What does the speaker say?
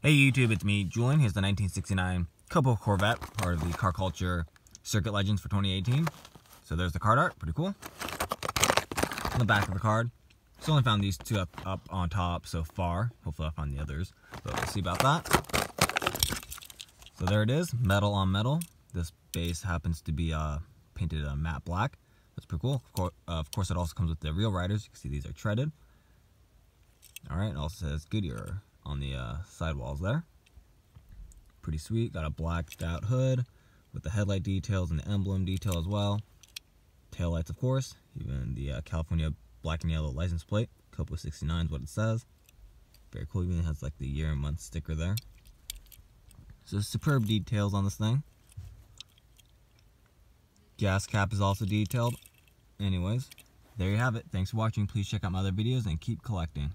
Hey YouTube, it's me, Julian. Here's the 1969 COPO Corvette, part of the Car Culture Circuit Legends for 2018. So there's the card art, pretty cool. On the back of the card, still only found these two up, up on top so far. Hopefully I'll find the others, but we'll see about that. So there it is, metal on metal. This base happens to be uh, painted a matte black. That's pretty cool. Of course, uh, of course, it also comes with the real riders. You can see these are treaded. All right, it also says Goodyear on the uh, sidewalls there. Pretty sweet. Got a blacked out hood with the headlight details and the emblem detail as well. Tail lights, of course. Even the uh, California black and yellow license plate. COPO 69 is what it says. Very cool. Even has like the year and month sticker there. So superb details on this thing. Gas cap is also detailed. Anyways, there you have it. Thanks for watching. Please check out my other videos and keep collecting.